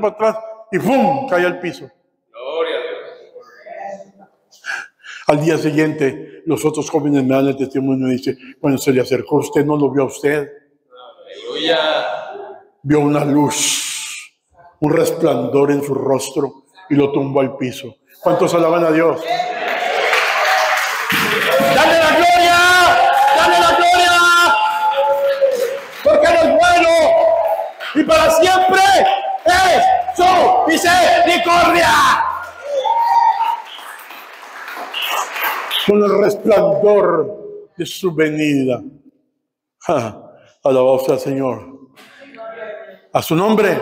para atrás y ¡pum! cae al piso. Gloria a Dios. Al día siguiente, los otros jóvenes me dan el testimonio y me dicen, cuando se le acercó a usted, no lo vio a usted, Aleluya. vio una luz, un resplandor en su rostro y lo tumbó al piso. ¿Cuántos alaban a Dios? ¡Dale la gloria! ¡Dale la gloria! Porque Él es bueno y para siempre es su misericordia. Con el resplandor de su venida. Alabado sea el Señor. A su nombre.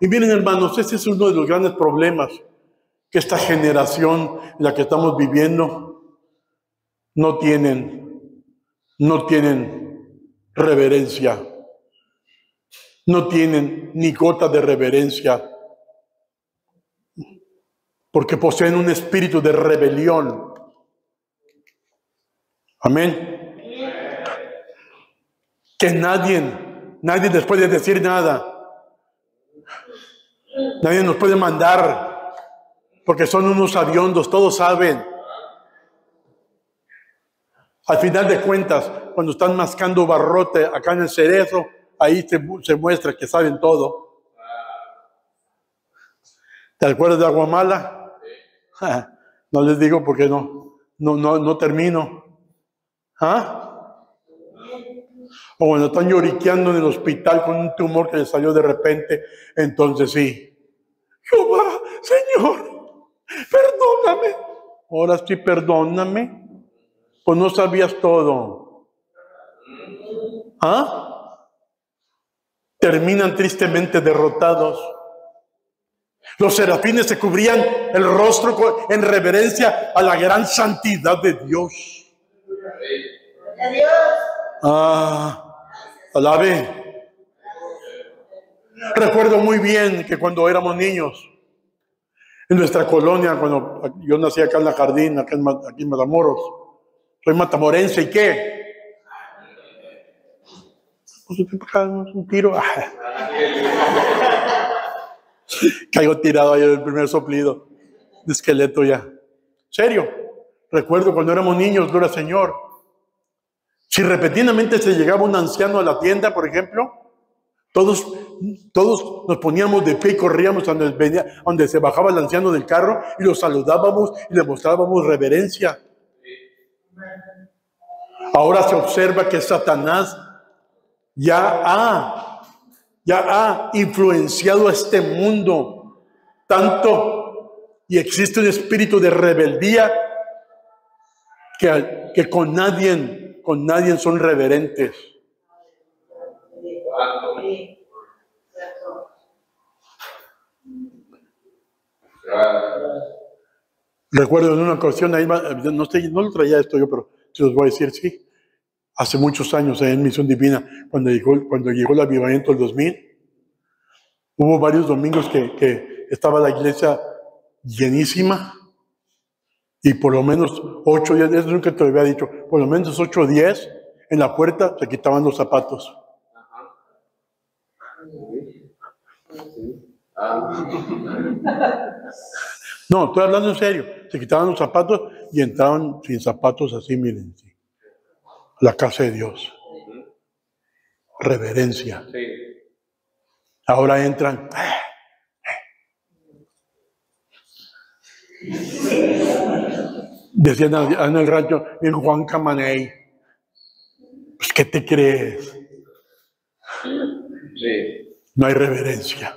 Y miren hermanos, ese es uno de los grandes problemas que esta generación en la que estamos viviendo no tienen, no tienen reverencia, no tienen ni gota de reverencia, porque poseen un espíritu de rebelión. Amén. Que nadie, nadie les puede decir nada. Nadie nos puede mandar, porque son unos aviondos, todos saben. Al final de cuentas, cuando están mascando barrote acá en el cerezo, ahí se, se muestra que saben todo. ¿Te acuerdas de Aguamala? Ja, No les digo porque no, no, no, no termino. ¿Ah? O cuando están lloriqueando en el hospital con un tumor que les salió de repente, entonces sí. Jehová, Señor, perdóname. Ahora sí, perdóname. Pues no sabías todo. ¿Ah? Terminan tristemente derrotados. Los serafines se cubrían el rostro en reverencia a la gran santidad de Dios. Ah, alabe. Recuerdo muy bien que cuando éramos niños, en nuestra colonia, cuando yo nací acá en la jardín, acá aquí en Matamoros, soy matamorense, ¿y qué? Pues un tiro. Caigo tirado ahí el primer soplido de esqueleto ya. Serio, recuerdo cuando éramos niños, gloria Señor. Si repentinamente se llegaba un anciano a la tienda, por ejemplo, todos, todos nos poníamos de pie y corríamos a donde se bajaba el anciano del carro y lo saludábamos y le mostrábamos reverencia. Ahora se observa que Satanás ya ha, ya ha influenciado a este mundo tanto y existe un espíritu de rebeldía que, que con nadie, con nadie son reverentes. Recuerdo en una ocasión, ahí, no, sé, no lo traía esto yo, pero se los voy a decir, sí. Hace muchos años, en Misión Divina, cuando llegó, cuando llegó el avivamiento del 2000, hubo varios domingos que, que estaba la iglesia llenísima y por lo menos ocho días, eso nunca te lo había dicho, por lo menos ocho diez en la puerta se quitaban los zapatos. No, estoy hablando en serio. Se quitaban los zapatos y entraban sin zapatos así, miren. La casa de Dios. Reverencia. Ahora entran. Decían en el rancho, en Juan Camaney. Pues, ¿qué te crees? Sí. No hay reverencia.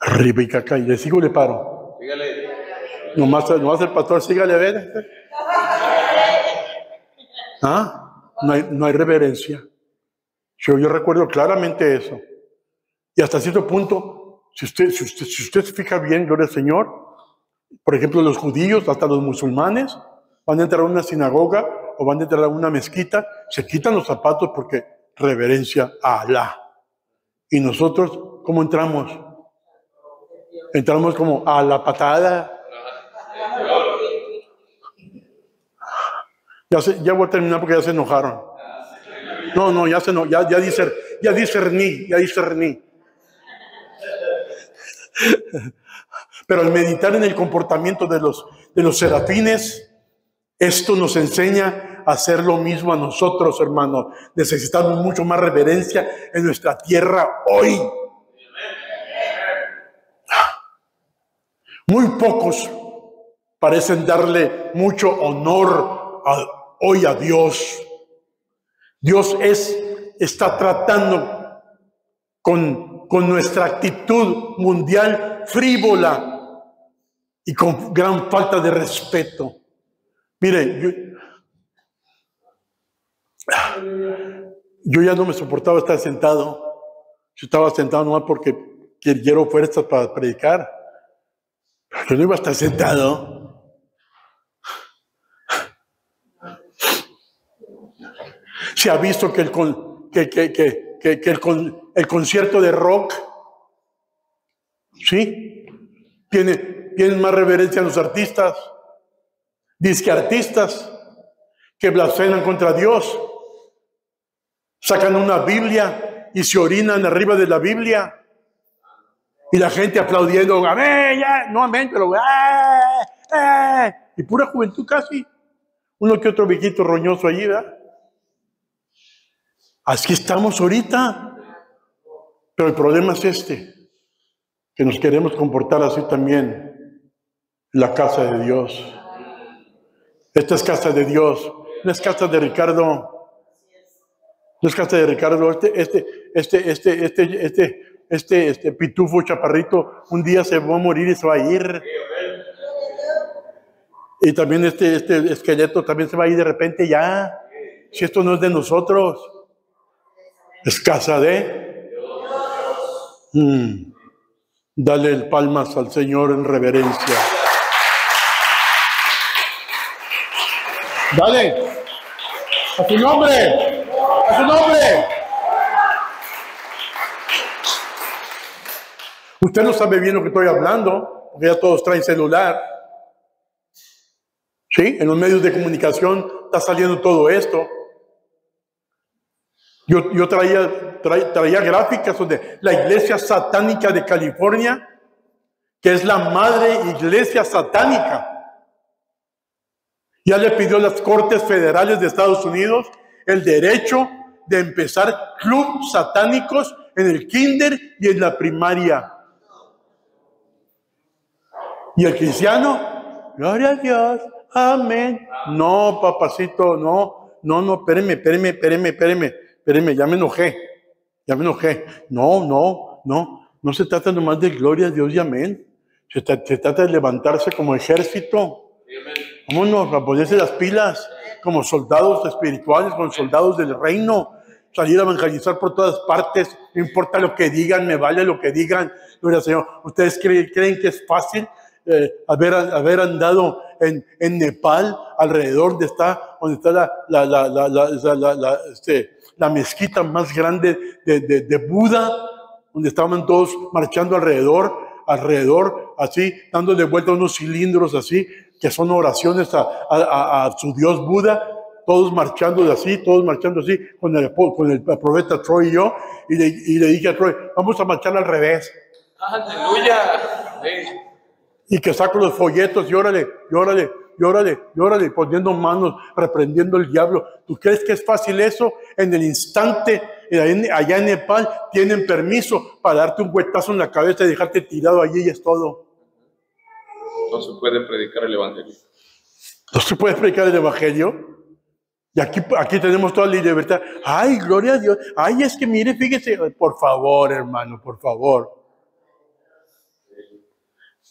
Arriba y caca, y le sigo le paro. Dígale. Nomás, nomás el pastor, sígale a ver. ¿Ah? No hay, no hay reverencia. Yo, recuerdo claramente eso. Y hasta cierto punto, si usted, si, usted, si usted se fija bien, gloria al Señor, por ejemplo, los judíos, hasta los musulmanes, van a entrar a una sinagoga o van a entrar a una mezquita, se quitan los zapatos porque reverencia a Alá. Y nosotros, ¿cómo entramos? Entramos como a la patada. Ya, voy a terminar porque ya se enojaron. No, no, ya se eno- ya, ya, diser- ya discerní, ya discerní. Pero al meditar en el comportamiento de los, de los serafines, esto nos enseña a hacer lo mismo a nosotros, hermanos. Necesitamos mucho más reverencia en nuestra tierra hoy. Muy pocos parecen darle mucho honor hoy a Dios. Dios es, está tratando con, con nuestra actitud mundial frívola y con gran falta de respeto. Mire, yo, yo ya no me soportaba estar sentado. Yo estaba sentado nomás porque quiero fuerzas para predicar. Yo no iba a estar sentado. Se ha visto que el, que, que, que, que el, el concierto de rock, ¿sí? Tiene, tienen más reverencia a los artistas, disque artistas, que blasfeman contra Dios. Sacan una Biblia y se orinan arriba de la Biblia. Y la gente aplaudiendo, amén, no amén, pero ¡ah! ¡ah! Y pura juventud casi. Uno que otro viejito roñoso allí, ¿verdad? Así estamos ahorita. Pero el problema es este, que nos queremos comportar así también la casa de Dios. Esta es casa de Dios, no es casa de Ricardo. No es casa de Ricardo, este, este, este, este, este, este, este, este pitufo chaparrito, un día se va a morir y se va a ir. Y también este, este esqueleto también se va a ir de repente ya. Si esto no es de nosotros, es casa de mm. Dale el palmas al Señor en reverencia. Dale. A tu nombre. A su nombre. Usted no sabe bien lo que estoy hablando, porque ya todos traen celular. ¿Sí? En los medios de comunicación está saliendo todo esto. Yo, traía, traía, gráficas donde la iglesia satánica de California, que es la madre iglesia satánica, ya le pidió a las Cortes Federales de Estados Unidos el derecho de empezar clubes satánicos en el kinder y en la primaria. Y el cristiano, gloria a Dios, amén. No, papacito, no, no, no, espéreme, espéreme, espéreme, espéreme, espéreme, ya me enojé, ya me enojé. No, no, no, no se trata nomás de gloria a Dios y amén. Se, trata de levantarse como ejército. Vámonos a ponerse las pilas como soldados espirituales, como soldados del reino. Salir a evangelizar por todas partes, no importa lo que digan, me vale lo que digan. Gloria Señor. ¿Ustedes creen, creen que es fácil eh, haber, haber andado en, en, Nepal, alrededor de está, donde está la, la, la, la este, mezquita más grande de, de, de Buda, donde estaban todos marchando alrededor, alrededor, así, dándole vuelta a unos cilindros así, que son oraciones a, su Dios Buda, todos marchando de así, todos marchando así, con el, con el profeta Troy y yo, y le, y le dije a Troy, vamos a marchar al revés. Aleluya. Y que saco los folletos y órale, y órale, y órale, y órale, poniendo manos, reprendiendo el diablo. ¿Tú crees que es fácil eso? En el instante, allá en Nepal, tienen permiso para darte un huetazo en la cabeza y dejarte tirado allí y es todo. No se puede predicar el Evangelio. No se puede predicar el Evangelio. Y aquí, aquí tenemos toda la libertad. Ay, gloria a Dios. Ay, es que mire, fíjese, por favor, hermano, por favor.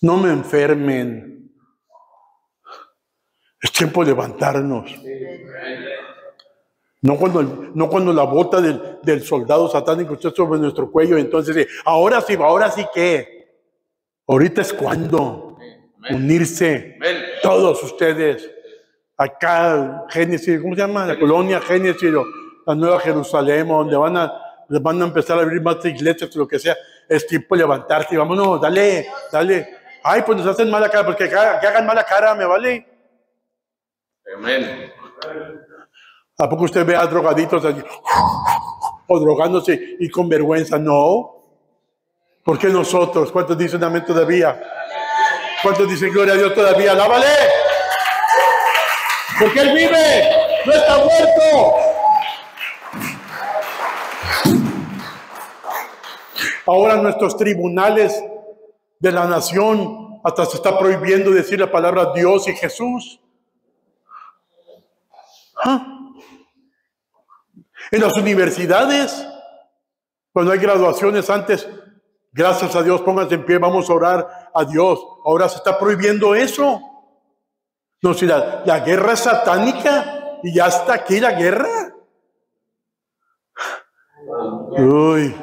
No me enfermen. Es tiempo de levantarnos. No cuando, no cuando la bota del, del soldado satánico está sobre nuestro cuello, entonces, ahora sí, ahora sí que. Ahorita es cuando unirse todos ustedes acá, Génesis, ¿cómo se llama? La colonia Génesis, la Nueva Jerusalén, donde van a, van a empezar a abrir más iglesias, lo que sea. Es tiempo de levantarse vámonos, dale, dale. Ay, pues nos hacen mala cara, porque que, hagan mala cara, me vale. Amén. ¿A poco usted ve a drogaditos allí? o drogándose y con vergüenza. No. Porque nosotros, ¿cuántos dicen amén todavía? ¿Cuántos dicen gloria a Dios todavía? ¡Lábale! Porque Él vive, no está muerto. Ahora nuestros tribunales de la nación hasta se está prohibiendo decir la palabra Dios y Jesús. ¿Ah? En las universidades, cuando hay graduaciones antes, gracias a Dios, pónganse en pie, vamos a orar a Dios. Ahora se está prohibiendo eso. No, si la, guerra es satánica y ya está aquí la guerra. Uy.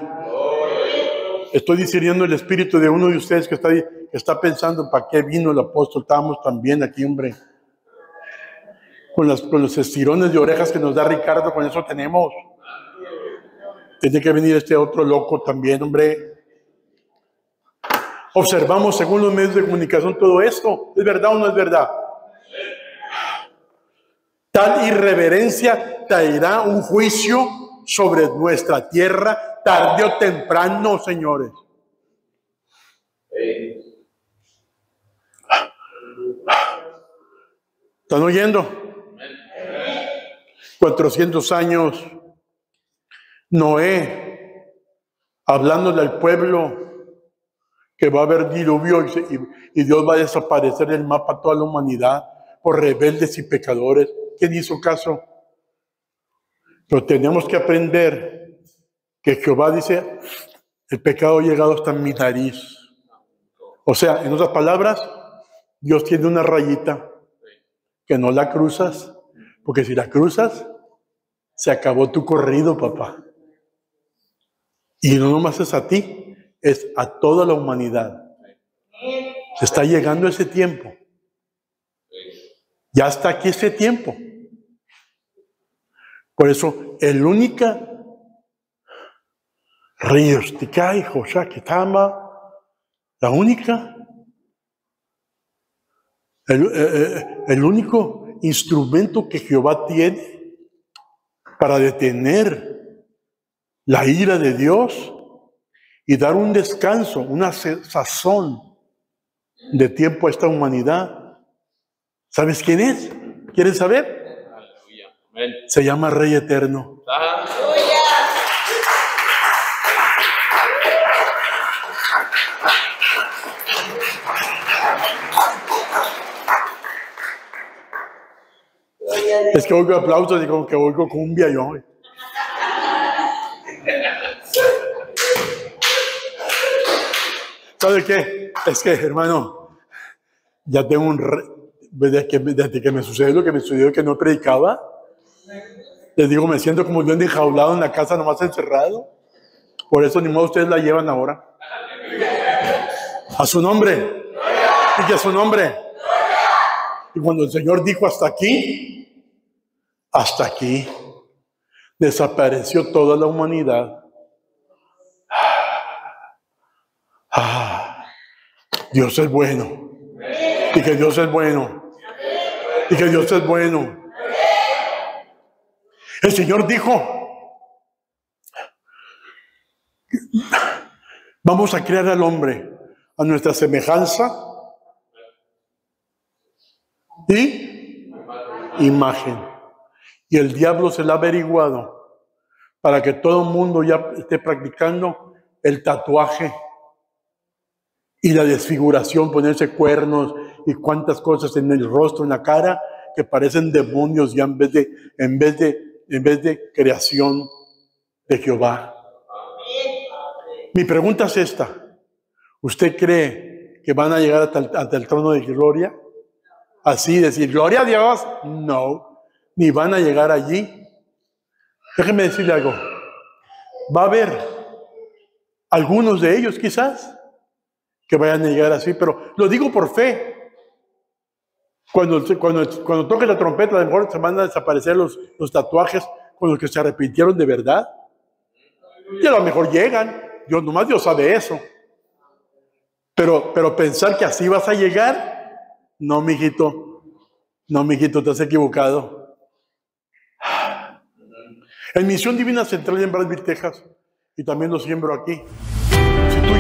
Estoy discerniendo el espíritu de uno de ustedes que está, está pensando para qué vino el apóstol. Estábamos también aquí, hombre. Con, las, con los estirones de orejas que nos da Ricardo, con eso tenemos. Tiene que venir este otro loco también, hombre. Observamos según los medios de comunicación todo esto. ¿Es verdad o no es verdad? Tal irreverencia traerá un juicio sobre nuestra tierra tarde o temprano, señores. ¿Están oyendo? 400 años, Noé, hablándole al pueblo que va a haber diluvio y, y Dios va a desaparecer del mapa toda la humanidad por rebeldes y pecadores. ¿Quién hizo caso? Pero tenemos que aprender que Jehová dice, el pecado ha llegado hasta mi nariz. O sea, en otras palabras, Dios tiene una rayita que no la cruzas, porque si la cruzas, se acabó tu corrido, papá. Y no nomás es a ti, es a toda la humanidad. Se está llegando ese tiempo. Ya está aquí ese tiempo. Por eso, el única ríos Tikai, Kitama, la única, eh, eh, el único instrumento que Jehová tiene para detener la ira de Dios y dar un descanso, una sazón de tiempo a esta humanidad. ¿Sabes quién es? ¿Quieren saber? Se llama Rey Eterno. Es que oigo aplausos y como que oigo cumbia yo. ¿Sabe qué? Es que, hermano, ya tengo un... Desde que, desde que me sucedió lo que me sucedió que no predicaba, les digo, me siento como yo enjaulado en la casa nomás encerrado. Por eso ni modo ustedes la llevan ahora. A su nombre. Y que a su nombre. Y cuando el Señor dijo hasta aquí, hasta aquí, desapareció toda la humanidad. Ah, Dios es bueno. Y que Dios es bueno. Y que Dios es bueno. El Señor dijo, vamos a crear al hombre a nuestra semejanza y imagen. Y el diablo se la ha averiguado para que todo el mundo ya esté practicando el tatuaje y la desfiguración, ponerse cuernos y cuantas cosas en el rostro, en la cara, que parecen demonios ya en vez de, en vez de en vez de creación de Jehová. Mi pregunta es esta. ¿Usted cree que van a llegar ante el, trono de gloria? Así decir, gloria a Dios. No, ni van a llegar allí. Déjeme decirle algo. Va a haber algunos de ellos quizás que vayan a llegar así, pero lo digo por fe. Cuando, cuando, cuando toque la trompeta, a lo mejor se van a desaparecer los, los tatuajes con los que se arrepintieron de verdad. Y a lo mejor llegan. Dios, nomás Dios sabe eso. Pero, pero pensar que así vas a llegar, no, mijito. No, mijito, te has equivocado. En Misión Divina Central en Bradville, Texas, y también lo siembro aquí. Si tú